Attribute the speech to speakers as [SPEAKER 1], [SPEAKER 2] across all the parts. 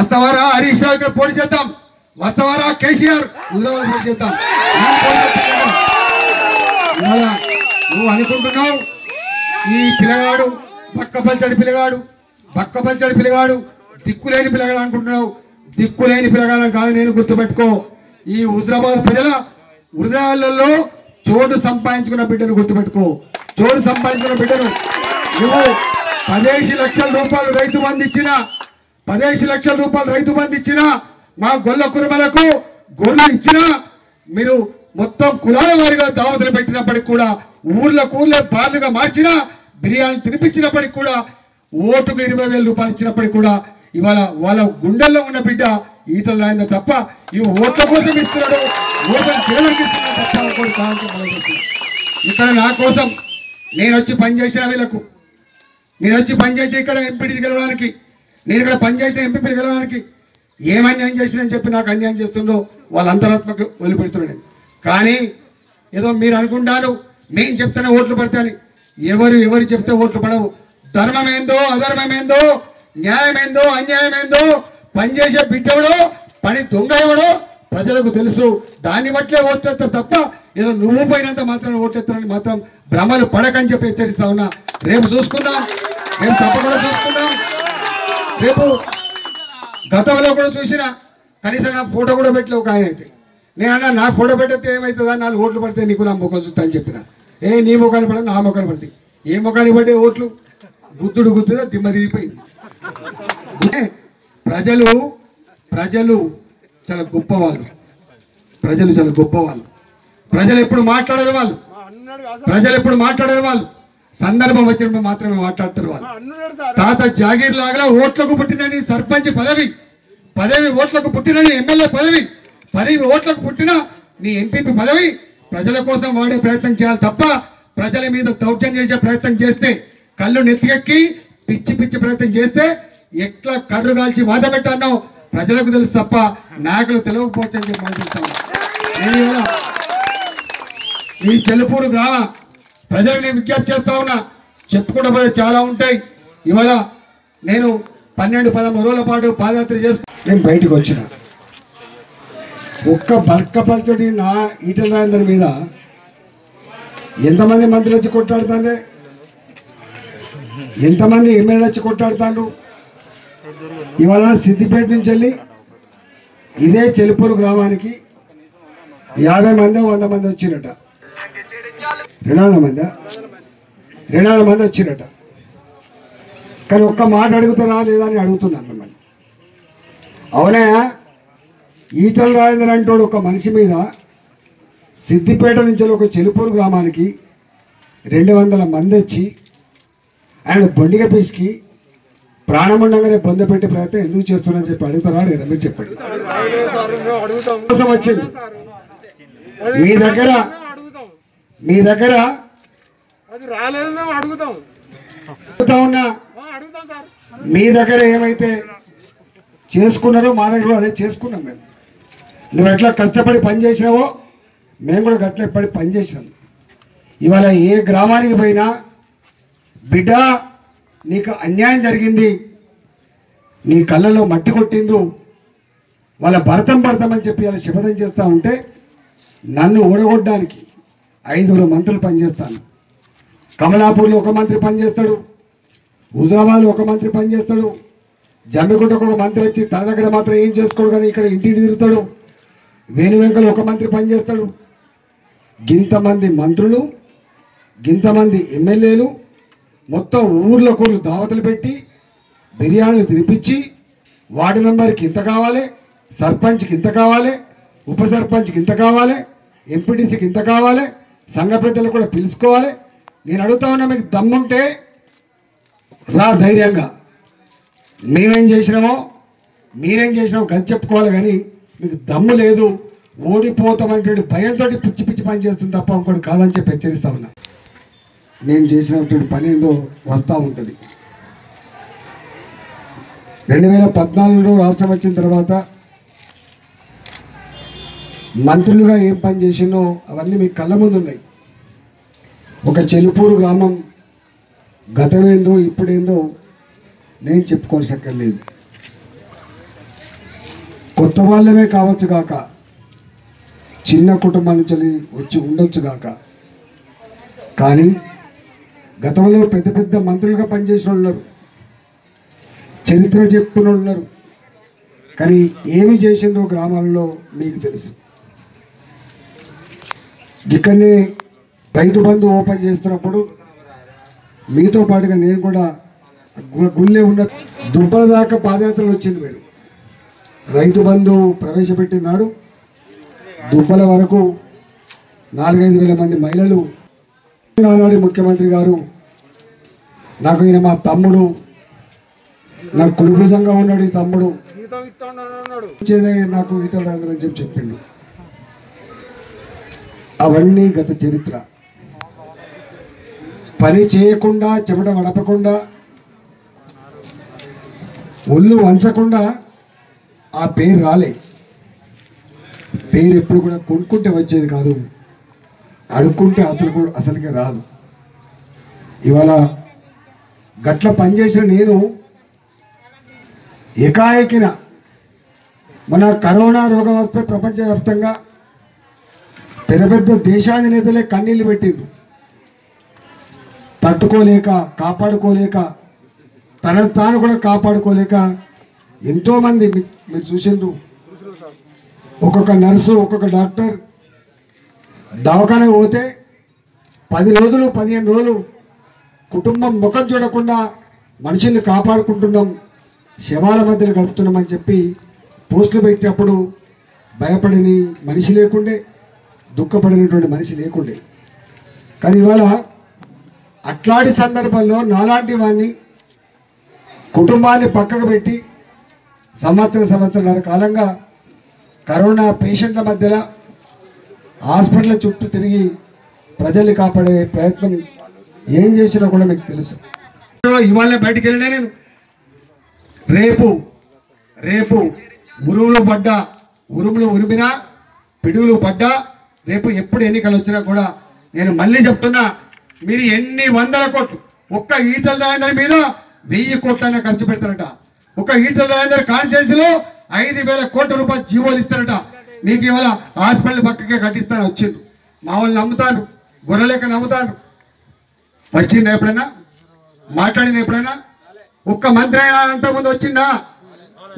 [SPEAKER 1] వస్తావారా హరీష్ రావు ఇక్కడ పోటీ చేద్దాం. వస్తావారా కేసీఆర్? హుజరాబాద్ పోటీ చేద్దాం. నువ్వు అనుకుంటున్నావు. ఈ పిల్లగాడు బక్కపల్చడి పిల్లగాడు బక్కపల్చడి పిల్లగాడు దిక్కులేని పిల్లగాడు అనుకుంటున్నావు దిక్కులేని పిల్లగాడు కాదు నేను గుర్తుపెట్టుకో. ఈ హుజరాబాద్ ప్రజల హృదయాలలో చోటు సంపాదించుకున్న బిడ్డను గుర్తుపెట్టుకో. చోటు సంపాదించుకున్న బిడ్డను. నువ్వు పదేసి లక్షల రూపాయలు రైతు మంది ఇచ్చినా పదిహేను లక్షల రూపాయలు రైతు బంధు ఇచ్చిన మా గొల్ల కురుమలకు గొర్రెలు ఇచ్చిన మీరు మొత్తం కులాల వారిగా దావతులు పెట్టినప్పటికి కూడా ఊర్లకు ఊర్లే బార్లుగా మార్చిన బిర్యానీ తినిపించినప్పటికి కూడా ఓటుకు ఇరవై వేల రూపాయలు ఇచ్చినప్పటికి కూడా ఇవాళ వాళ్ళ గుండెల్లో ఉన్న బిడ్డ ఈతలు రాయిందో తప్ప ఈ ఓట్ల కోసం ఇస్తున్నాడు ఓట్లను తినడానికి ఇస్తున్నాడు తప్ప ఇక్కడ నా కోసం నేను వచ్చి పనిచేసిన వీళ్ళకు నేను వచ్చి పనిచేసి ఇక్కడ ఎంపీటీ గెలవడానికి నేను ఇక్కడ పనిచేసిన ఎంపీ గెలవడానికి ఏం అన్యాయం చేసినని చెప్పి నాకు అన్యాయం చేస్తుండో వాళ్ళ అంతరాత్మకు వదిలిపెడుతున్నాడు. కానీ ఏదో మీరు అనుకుంటారు మేము చెప్తేనే ఓట్లు పడతాను ఎవరు ఎవరు చెప్తే ఓట్లు పడవు. ధర్మమేందో అధర్మమేందో న్యాయమేందో అన్యాయమేందో పనిచేసే బిడ్డవడో పని దొంగ ఎవడో ప్రజలకు తెలుసు. దాన్ని బట్టే ఓట్లేస్తారు తప్ప ఏదో నువ్వు పోయినంత మాత్రం ఓట్లేస్తారని మాత్రం భ్రమలు పడకని చెప్పి హెచ్చరిస్తా ఉన్నా. రేపు చూసుకుందాం. రేపు తప్పకుండా చూసుకుందాం. రేపు గతంలో కూడా చూసిన కనీసం నా ఫోటో కూడా పెట్టలేవు ఒక ఆయన అయితే. నేను అన్నా నా ఫోటో పెట్టితే ఏమవుతుందా నాలుగు ఓట్లు పడితే నీకు నా ముఖం చూస్తా అని చెప్పిన. ఏ నీ ముఖాన్ని పడదు నా ముఖాన్ని పడతాయి ఏ ముఖాన్ని పడే ఓట్లు? గుద్దుడు గుద్దుగా దిమ్మ తిరిగిపోయింది. ప్రజలు ప్రజలు చాలా గొప్పవాళ్ళు. ప్రజలు చాలా గొప్పవాళ్ళు. ప్రజలు ఎప్పుడు మాట్లాడరు వాళ్ళు. ప్రజలు ఎప్పుడు మాట్లాడరు వాళ్ళు. సందర్భం వచ్చినప్పుడు మాత్రమే మాట్లాడతారు వాళ్ళు. తాత జాగీర్ లాగా ఓట్లకు పుట్టినని సర్పంచ్ పదవి పదవి ఓట్లకు పుట్టినని ఎమ్మెల్యే పదవి పదవి ఓట్లకు పుట్టిన నీ ఎంపీపీ పదవి ప్రజల కోసం వాడే ప్రయత్నం చేయాలి తప్ప ప్రజల మీద దౌర్జన్యం చేసే ప్రయత్నం చేస్తే కళ్ళు నెత్తికెక్కి పిచ్చి పిచ్చి ప్రయత్నం చేస్తే ఎట్లా కర్రు కాల్చి వాత పెట్టానో ప్రజలకు తెలుసు తప్ప నాయకులు తెలియకపోవచ్చు అని చెప్పి నేను ఈ చెలుపూరు గ్రామ ప్రజల్ని విజ్ఞప్తి చేస్తా ఉన్నా చెప్పుకుంటూ పోయే చాలా ఉంటాయి. ఇవాళ నేను పన్నెండు పదమూడు రోజుల పాటు పాదయాత్ర చేసి నేను బయటకు వచ్చిన. ఒక్క బల్కపల్చడి నా ఈటల రాజేందర్ మీద ఎంతమంది మంత్రులు వచ్చి కొట్లాడుతాండే ఎంతమంది ఎమ్మెల్యేలు వచ్చి కొట్లాడుతాండ్రు? ఇవాళ సిద్దిపేట నుంచి వెళ్ళి ఇదే చెలుపూరు గ్రామానికి యాభై మంది వంద మంది వచ్చిరట రెండు వందల మంది రెండు వందల మంది వచ్చిరట కానీ ఒక్క మాట అడుగుతారా లేదా అని అడుగుతున్నాను మిమ్మల్ని. అవునా? ఈటల రాజేంద్ర అంటోడు ఒక మనిషి మీద సిద్దిపేట నుంచి ఒక చెలుపూరు గ్రామానికి రెండు వందల మంది వచ్చి ఆయన బొండిగ పిసికి ప్రాణముండగానే బొంద పెట్టే ప్రయత్నం ఎందుకు చేస్తున్నారని చెప్పి అడుగుతారా లేదా మీరు చెప్పండి. కోసం వచ్చింది. మీ దగ్గర మీ దగ్గర
[SPEAKER 2] అది రాలేదు మేము అడుగుతాం.
[SPEAKER 1] అడుగుతా ఉన్నా.
[SPEAKER 2] అడుగుతాం సార్.
[SPEAKER 1] మీ దగ్గర ఏమైతే చేసుకున్నారో మా దగ్గర అదే చేసుకున్నాం మేము. నువ్వు ఎట్లా కష్టపడి పని చేసినావో మేము కూడా గట్ల పడి పని చేసినాం. ఇవాళ ఏ గ్రామానికి పోయినా బిడ్డ నీకు అన్యాయం జరిగింది. నీ కళ్ళలో మట్టి కొట్టిండ్రు. వాళ్ళ భరతం భరతం చెప్పి ఇలా శపథం చేస్తూ ఉంటే నన్ను ఓడగొట్టడానికి ఐదుగురు మంత్రులు పనిచేస్తాను. కమలాపూర్లో ఒక మంత్రి పనిచేస్తాడు. హుజరాబాద్లో ఒక మంత్రి పనిచేస్తాడు. జమ్మిగుంటకు ఒక మంత్రి వచ్చి తన దగ్గర మాత్రం ఏం చేసుకోడు కానీ ఇక్కడ ఇంటికి తిరుగుతాడు. వేణువెంకలు ఒక మంత్రి పనిచేస్తాడు. గింతమంది మంత్రులు గింతమంది ఎమ్మెల్యేలు మొత్తం ఊర్లో కూడా దావతలు పెట్టి బిర్యానీలు తినిపించి వార్డు మెంబర్కి ఇంత కావాలి సర్పంచ్కి ఇంత కావాలి ఉప సర్పంచ్కి ఇంత కావాలి ఎంపీటీసీకి ఇంత కావాలి సంఘ పెద్దలు కూడా పిలుచుకోవాలి నేను అడుగుతా ఉన్నా మీకు దమ్ముంటే రా ధైర్యంగా. మేమేం చేసినామో మీరేం చేసినామో కలిసి చెప్పుకోవాలి కానీ మీకు దమ్ము లేదు. ఓడిపోతామనేటువంటి భయంతో పిచ్చి పిచ్చి పని చేస్తుంది తప్ప ఇంకోటి కాదని చెప్పి హెచ్చరిస్తా ఉన్నా. నేను చేసినటువంటి పని ఏదో వస్తూ ఉంటుంది. రెండు వేల పద్నాలుగులో రాష్ట్రం వచ్చిన తర్వాత మంత్రులుగా ఏం పని చేసినో అవన్నీ మీ కళ్ళ ముందు ఉన్నాయి ఒక చెలుపూరు గ్రామం గతమేందో ఇప్పుడేందో నేను చెప్పుకోవాల్సక్కర్లేదు కొత్త వాళ్ళమే కావచ్చు కాక చిన్న కుటుంబం నుంచి వచ్చి ఉండొచ్చు కాక కానీ గతంలో పెద్ద పెద్ద మంత్రులుగా పనిచేసిన ఉన్నారు. చరిత్ర చెప్పుకున్న ఉన్నారు. కానీ ఏమి చేసిందో గ్రామాల్లో మీకు తెలుసు. ఇక్కడనే రైతు బంధు ఓపెన్ చేస్తున్నప్పుడు మీతో పాటుగా నేను కూడా గుళ్ళే ఉన్న దుర్బల దాకా పాదయాత్రలు వచ్చింది మీరు. రైతు బంధు ప్రవేశపెట్టినాడు. దుబ్బల వరకు నాలుగైదు వేల మంది మహిళలు. ఆనాడు ముఖ్యమంత్రి గారు నాకు ఈయన మా తమ్ముడు నాకు కుడిభుజంగా ఉన్నాడు ఈ తమ్ముడు. నాకు ఈటల అని చెప్పి చెప్పిండు. అవన్నీ గత చరిత్ర. పని చేయకుండా చెమట వడపకుండా ఒళ్ళు వంచకుండా ఆ పేరు రాలే. పేరు ఎప్పుడు కూడా కొనుక్కుంటే వచ్చేది కాదు. అడుక్కుంటే అసలు కూడా- అసలుకే రాదు. ఇవాళ గట్ల పనిచేసిన నేను ఏకాయకిన మన కరోనా రోగం వస్తే ప్రపంచవ్యాప్తంగా పెద్ద పెద్ద దేశాధినేతలే కన్నీళ్ళు పెట్టిండు తట్టుకోలేక కాపాడుకోలేక తనను తాను కూడా కాపాడుకోలేక ఎంతోమంది మీరు చూసిండ్రు. ఒక్కొక్క నర్సు ఒక్కొక్క డాక్టర్ దవాఖాన పోతే పది రోజులు పదిహేను రోజులు కుటుంబం ముఖం చూడకుండా మనుషుల్ని కాపాడుకుంటున్నాం శవాల మధ్యలో గడుపుతున్నామని చెప్పి పోస్టులు పెట్టినప్పుడు భయపడిని మనిషి లేకుండే. దుఃఖపడినటువంటి మనిషి లేకుండే. కానీ ఇవాళ అట్లాంటి సందర్భంలో నాలాంటి వాడిని కుటుంబాన్ని పక్కకు పెట్టి సంవత్సరం సంవత్సరాల కాలంగా కరోనా పేషెంట్ల మధ్యలో హాస్పిటల్ చుట్టూ తిరిగి ప్రజల్ని కాపాడే ప్రయత్నం ఏం చేసినా కూడా మీకు తెలుసు. ఇవాళ బయటికి వెళ్ళినా నేను రేపు రేపు ఉరుములు పడ్డా ఉరుములు ఉరిమినా పిడుగులు పడ్డా రేపు ఎప్పుడు ఎన్నికలు వచ్చినా కూడా నేను మళ్ళీ చెప్తున్నా మీరు ఎన్ని వందల కోట్లు ఒక్క ఈటల రాజేందర్ మీద వెయ్యి కోట్లైనా ఖర్చు పెడతారట. ఒక ఈటల రాజేందర్ కాన్స్టిట్యూన్సీలో ఐదు వేల కోట్ల రూపాయలు జీవోలు ఇస్తారట. మీకు ఇవాళ హాస్పిటల్ పక్కకే కట్టిస్తాను వచ్చింది మా వాళ్ళు నమ్ముతాను గొర్రెలెక్క నమ్ముతాను వచ్చిందా ఎప్పుడైనా మాట్లాడిన ఎప్పుడైనా ఒక్క మంత్రి అయినా అంతకుముందు వచ్చిందా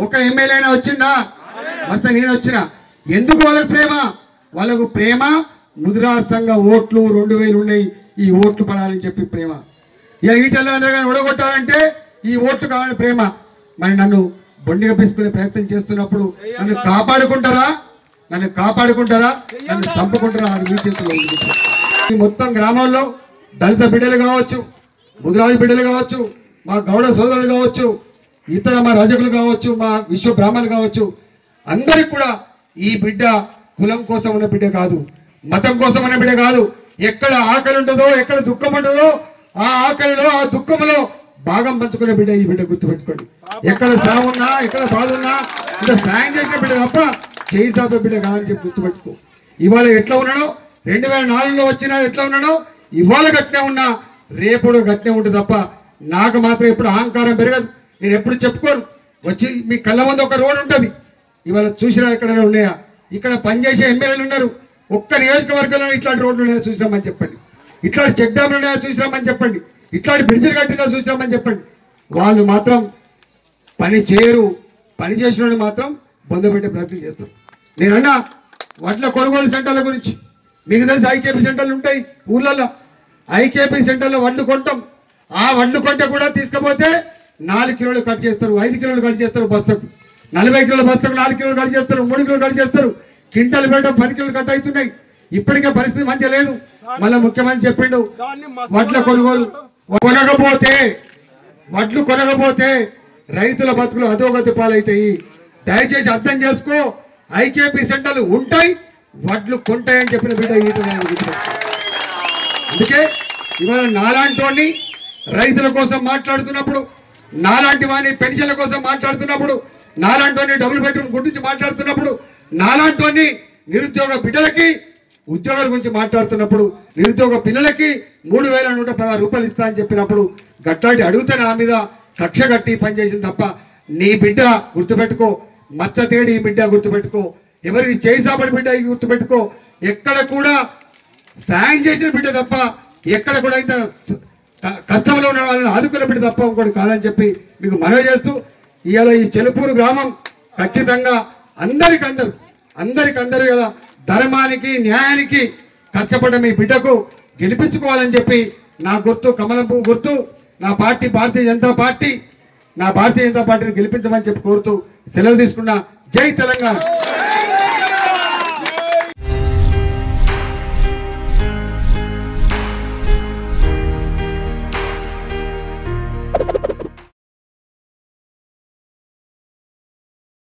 [SPEAKER 1] ఒక్క ఎమ్మెల్యే అయినా వచ్చిందా వస్తే నేను వచ్చిన. ఎందుకు వాళ్ళకి ప్రేమ? వాళ్ళకు ప్రేమ ముదిరా సంఘ ఓట్లు రెండు వేలు ఉన్నాయి ఈ ఓట్లు పడాలని చెప్పి ప్రేమ. ఇక ఈటల్లో అందరూ కానీ ఓడగొట్టాలంటే ఈ ఓట్లు కావాలని ప్రేమ. మరి నన్ను బొండిగా పిసుకునే ప్రయత్నం చేస్తున్నప్పుడు నన్ను కాపాడుకుంటారా? నన్ను కాపాడుకుంటారా? నన్ను చంపుకుంటారా అది మీ చేతిలో ఈ మొత్తం గ్రామాల్లో దళిత బిడ్డలు కావచ్చు ముదిరాజు బిడ్డలు కావచ్చు మా గౌడ సోదరులు కావచ్చు ఇతర మా రజకులు కావచ్చు మా విశ్వ బ్రాహ్మణులు కావచ్చు అందరికి కూడా ఈ బిడ్డ కులం కోసం ఉన్న బిడ్డ కాదు మతం కోసం ఉన్న బిడ్డ కాదు. ఎక్కడ ఆకలి ఉంటుందో ఎక్కడ దుఃఖం ఉంటుందో ఆ ఆకలిలో ఆ దుఃఖంలో భాగం పంచుకునే బిడ్డ ఈ బిడ్డ గుర్తుపెట్టుకోండి. ఎక్కడ సాగున్నా ఎక్కడ బాధ ఉన్నా ఇంకా సాయం చేసిన బిడ్డ తప్ప చేయి సాపే బిడ్డ కాదని చెప్పి గుర్తుపెట్టుకో. ఇవాళ ఎట్లా ఉన్నాడో రెండు వేల నాలుగులో వచ్చినా ఎట్లా ఉన్నాడో ఇవాళ గట్టినే ఉన్నా రేపుడు గట్టినే ఉంటుంది తప్ప నాకు మాత్రం ఎప్పుడు అహంకారం పెరగదు. నేను ఎప్పుడు చెప్పుకోను. వచ్చి మీ కళ్ళ ముందు ఒక రోడ్ ఉంటుంది. ఇవాళ చూసినా ఎక్కడైనా ఉన్నాయా? ఇక్కడ పనిచేసే ఎమ్మెల్యేలు ఉన్నారు. ఒక్క నియోజకవర్గంలో ఇట్లాంటి రోడ్లు ఉన్నాయా చూసినామని చెప్పండి. ఇట్లాంటి చెక్ డ్యామ్లు ఉన్నాయా చూసినామని చెప్పండి. ఇట్లాంటి బ్రిడ్జిలు కట్టినా చూసినామని చెప్పండి. వాళ్ళు మాత్రం పని చేయరు. పని చేసిన వాళ్ళు మాత్రం పొందబెట్టే ప్రయత్నం చేస్తారు. నేనన్నా వడ్ల కొనుగోలు సెంటర్ల గురించి. మీకు తెలిసి ఐకేపీ సెంటర్లు ఉంటాయి ఊర్లలో ఐకేపీ సెంటర్లో వడ్లు కొంటాం. ఆ వడ్లు కొంటే కూడా తీసుకపోతే నాలుగు కిలోలు కట్ చేస్తారు ఐదు కిలోలు కట్ చేస్తారు బస్తకు. నలభై కిలోల బస్తకు నాలుగు కిలోలు కట్ చేస్తారు మూడు కిలోలు కట్ చేస్తారు క్వింటాలు పెట్టడం పది కిలోలు కట్ అవుతున్నాయి ఇప్పటికే పరిస్థితి మంచిగా లేదు. మళ్ళీ ముఖ్యమంత్రి చెప్పిండు వడ్ల కొనుగోలు కొనకపోతే వడ్లు కొనకపోతే రైతుల బతుకులు అధోగతి పాలవుతాయి దయచేసి అర్థం చేసుకో ఐకేపీ సెంటర్లు ఉంటాయి వడ్లు కొంటాయని చెప్పిన బిడ్డ. అందుకే ఇవాళ నాలాంటి రైతుల కోసం మాట్లాడుతున్నప్పుడు నాలాంటి వాడిని పెన్షన్ల కోసం మాట్లాడుతున్నప్పుడు నాలాంటి డబుల్ బెడ్రూమ్ గురించి మాట్లాడుతున్నప్పుడు నాలాంటి నిరుద్యోగ బిడ్డలకి ఉద్యోగాల గురించి మాట్లాడుతున్నప్పుడు నిరుద్యోగ పిల్లలకి మూడు వేల నూట పదహారు రూపాయలు ఇస్తా అని చెప్పినప్పుడు గట్లాంటి అడిగితే నా మీద కక్ష కట్టి పనిచేసింది తప్ప నీ బిడ్డ గుర్తుపెట్టుకో మచ్చ తేడి బిడ్డ గుర్తుపెట్టుకో ఎవరికి చేయి బిడ్డ ఈ గుర్తుపెట్టుకో ఎక్కడ కూడా సాయం చేసిన బిడ్డ తప్ప ఎక్కడ కూడా ఇంత కష్టంలో ఉన్న వాళ్ళని ఆదుకున్న బిడ్డ తప్ప ఇంకోటి కాదని చెప్పి మీకు మనవి చేస్తూ ఇవాళ ఈ చెలుపూరు గ్రామం ఖచ్చితంగా అందరికందరు అందరికందరూ ఇలా ధర్మానికి న్యాయానికి కష్టపడ్డ మీ బిడ్డకు గెలిపించుకోవాలని చెప్పి నా గుర్తు కమలంపు గుర్తు నా పార్టీ భారతీయ జనతా పార్టీ నా భారతీయ జనతా పార్టీని గెలిపించమని చెప్పి కోరుతూ సెలవు తీసుకున్న జై తెలంగాణ.